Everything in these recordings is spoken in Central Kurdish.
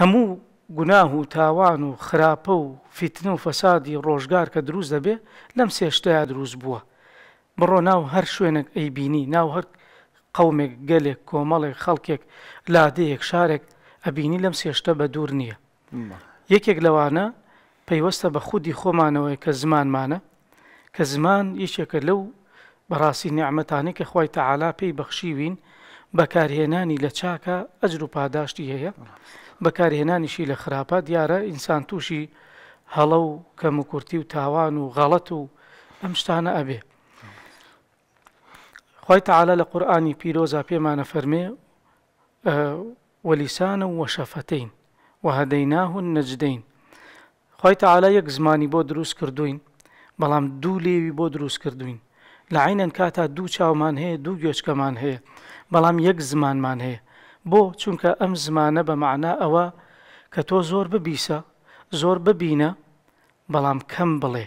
هەموو گوناه و تاوان و خراپە و فیتنە و فەسادی ڕۆژگار کە دروست دەبێ لەم سێ شتەیا دروست بووە. بڕۆ ناو هەر شوێنێک ئەیبینی، ناو هەر قەومێک، گەلێک، کۆمەڵێک، خەڵکێک، لادێیەک، شارێک ئەبینی لەم سێ شتە بە دوور نییە. یەکێک لەوانە پەیوەستە بە خودی خۆمانەوەیە کە زمانمانە. کە زمان یەکێکە لەو بەڕاستی نیعمەتانەی کە خوای تەعالا پێی بەخشیوین بەکارهێنانی لە چاکە ئەجر و پاداشتی هەیە بەکارهێنانیشی لە خراپە دیارە ئینسان تووشی هەڵە و کەموکورتی و تاوان و غەڵەت و ئەم شتانە ئەبێ خوای تەعالا لە قورئانی پیرۆزا پێمانە فەرمێ ولیسانا وشفتین وهدیناه النجدین خوای تەعالا یەک زمانی بۆ دروست کردووین بەڵام دوو لێوی بۆ دروست کردووین لە عینەن کاتا دوو چاومان هەیە دوو گوێچکەمان هەیە بەڵام یەک زمانمان هەیە بۆ چونکە ئەم زمانە بە مەعنا ئەوە کە تۆ زۆر ببیسە زۆر ببینە بەڵام کەم بڵێ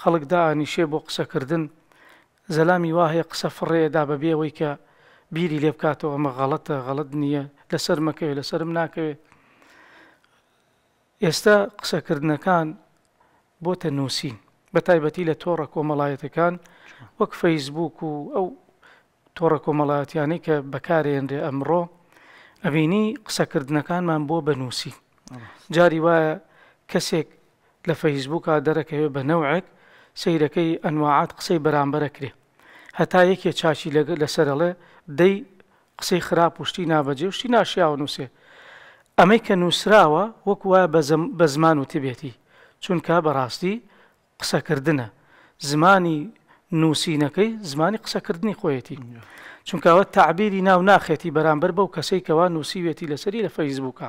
خەڵک دائانیشێ بۆ قسەکردن، زەلامی وا هەیە قسە فڕێ ئەدا بەبێ ئەوەی کە بیری لێ بکاتەوە ئەمە غەڵەتە غەڵەت نییە، لەسەرم مەکەوێ لەسەرم ناکەوێ. ئێستا قسەکردنەکان بۆتە نووسین، بەتایبەتی لە تۆڕە کۆمەڵایەتەکان وەک فەیسبووک و ئەو تۆڕە کۆمەڵایەتیانەی کە بەکارێنرێ ئەمڕۆ ئەبینی قسەکردنەکانمان بۆ بە نووسی جاری وایە کەسێک لە فەیسبووکە دەرەکەوێ بە نەوعێک سیرەکەی ئەنواعات قسەی بەرامبەرە کرێ هەتا یەکێ چاچی لەسەرەڵێ دەی قسەی خراپ و شتی نابەجێ شتی ناشیاوە نووسێ ئەمەی کە نووسراوە وەک وایە بە زمان و تبێتی چونکە بەڕاستی قسەکردنە، زمانی نووسینەکەی زمانی قسەکردنی خۆیەتی، چونکە ئەوە تەعبیری ناو ناخێتی بەرامبەر بەو کەسەی کەوا نووسیوێتی لەسەری لە فەیسبووکا.